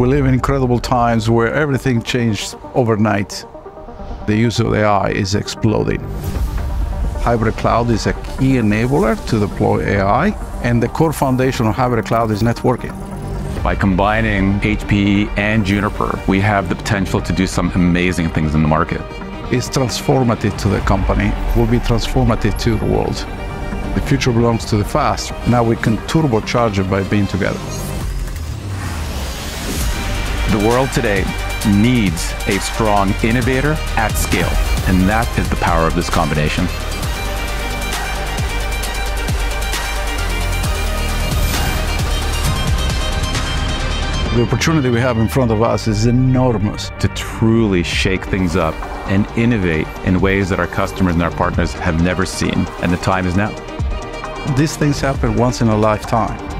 We live in incredible times where everything changed overnight. The use of AI is exploding. Hybrid cloud is a key enabler to deploy AI, and the core foundation of hybrid cloud is networking. By combining HPE and Juniper, we have the potential to do some amazing things in the market. It's transformative to the company, will be transformative to the world. The future belongs to the fast. Now we can turbocharge it by being together. The world today needs a strong innovator at scale, and that is the power of this combination. The opportunity we have in front of us is enormous. To truly shake things up and innovate in ways that our customers and our partners have never seen, and the time is now. These things happen once in a lifetime.